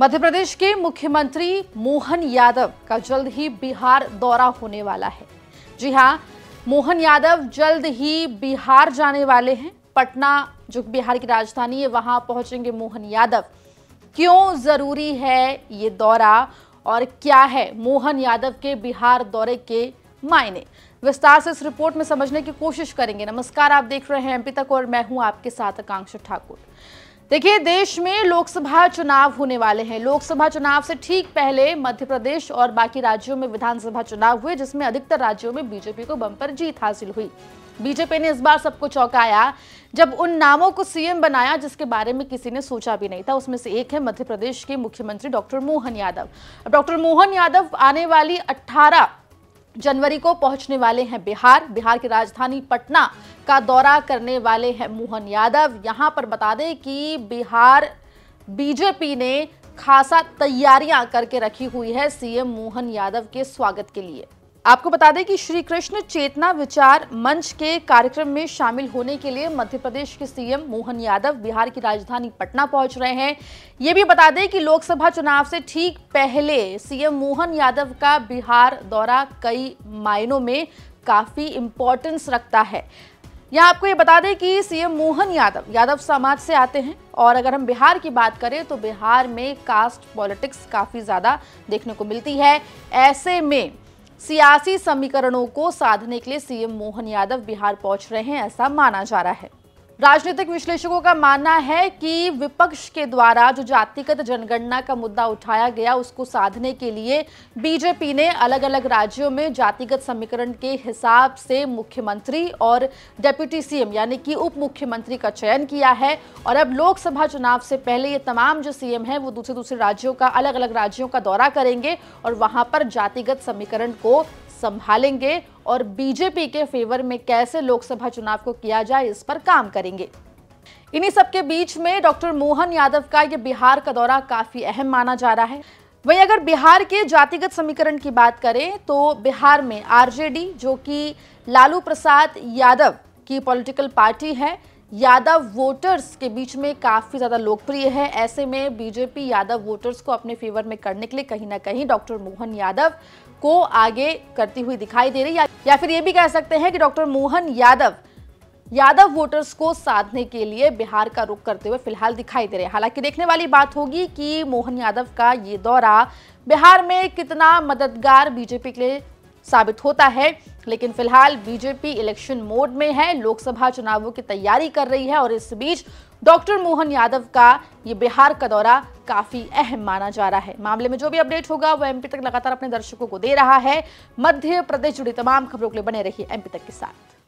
मध्य प्रदेश के मुख्यमंत्री मोहन यादव का जल्द ही बिहार दौरा होने वाला है। जी हाँ, मोहन यादव जल्द ही बिहार जाने वाले हैं। पटना, जो बिहार की राजधानी है, वहाँ पहुँचेंगे मोहन यादव। क्यों ज़रूरी है ये दौरा और क्या है मोहन यादव के बिहार दौरे के मायने? विस्तार से इस रिपोर्ट में समझने की कोशिश करेंगे। नमस्कार, आप देख रहे हैं एमपी तक और मैं हूँ आपके साथ आकांक्षा ठाकुर। देखिए, देश में लोकसभा चुनाव होने वाले हैं। लोकसभा चुनाव से ठीक पहले मध्य प्रदेश और बाकी राज्यों में विधानसभा चुनाव हुए, जिसमें अधिकतर राज्यों में बीजेपी को बम्पर जीत हासिल हुई। बीजेपी ने इस बार सबको चौंकाया, जब उन नामों को सीएम बनाया, जिसके बारे में किसी ने सोचा भी नहीं था। उसमें से एक है मध्य प्रदेश के मुख्यमंत्री डॉक्टर मोहन यादव। डॉक्टर मोहन यादव आने वाली 18 जनवरी को पहुँचने वाले हैं बिहार। बिहार की राजधानी पटना का दौरा करने वाले हैं मोहन यादव। यहाँ पर बता दें कि बिहार बीजेपी ने खासा तैयारियाँ करके रखी हुई है सीएम मोहन यादव के स्वागत के लिए। आपको बता दें कि श्री कृष्ण चेतना विचार मंच के कार्यक्रम में शामिल होने के लिए मध्य प्रदेश के सीएम मोहन यादव, बिहार की राजधानी पटना पहुँच रहे हैं। ये भी बता दें कि लोकसभा चुनाव से ठीक पहले सीएम मोहन यादव का बिहार दौरा कई मायनों में काफ़ी इंपॉर्टेंस रखता है। यहाँ आपको ये बता दें कि सीएम मोहन यादव यादव समाज से आते हैं और अगर हम बिहार की बात करें तो बिहार में कास्ट पॉलिटिक्स काफ़ी ज़्यादा देखने को मिलती है। ऐसे में सियासी समीकरणों को साधने के लिए सीएम मोहन यादव बिहार पहुँच रहे हैं, ऐसा माना जा रहा है। राजनीतिक विश्लेषकों का मानना है कि विपक्ष के द्वारा जो जातिगत जनगणना का मुद्दा उठाया गया, उसको साधने के लिए बीजेपी ने अलग अलग राज्यों में जातिगत समीकरण के हिसाब से मुख्यमंत्री और डेप्यूटी सीएम, यानी कि उप मुख्यमंत्री का चयन किया है। और अब लोकसभा चुनाव से पहले ये तमाम जो सीएम है, वो दूसरे दूसरे राज्यों का अलग अलग राज्यों का दौरा करेंगे और वहाँ पर जातिगत समीकरण को संभालेंगे। और बीजेपी के फेवर में कैसे लोकसभा चुनाव को किया जाए, इस पर काम करेंगे। इन्हीं सबके बीच में डॉक्टर मोहन यादव का ये बिहार का दौरा काफ़ी अहम माना जा रहा है। वहीं अगर बिहार के जातिगत समीकरण की बात करें तो बिहार में आरजेडी, जो कि लालू प्रसाद यादव की पॉलिटिकल पार्टी है, यादव वोटर्स के बीच में काफ़ी ज़्यादा लोकप्रिय है। ऐसे में बीजेपी यादव वोटर्स को अपने फेवर में करने के लिए कहीं ना कहीं डॉक्टर मोहन यादव को आगे करती हुई दिखाई दे रही है। या फिर ये भी कह सकते हैं कि डॉक्टर मोहन यादव यादव वोटर्स को साधने के लिए बिहार का रुख करते हुए फ़िलहाल दिखाई दे रहे हैं। हालाँकि देखने वाली बात होगी कि मोहन यादव का ये दौरा बिहार में कितना मददगार बीजेपी के लिए साबित होता है, लेकिन फ़िलहाल बीजेपी इलेक्शन मोड में है, लोकसभा चुनावों की तैयारी कर रही है और इस बीच डॉक्टर मोहन यादव का ये बिहार का दौरा काफ़ी अहम माना जा रहा है। मामले में जो भी अपडेट होगा, वो एमपी तक लगातार अपने दर्शकों को दे रहा है। मध्य प्रदेश जुड़ी तमाम खबरों के लिए बने रहिए एमपी तक के साथ।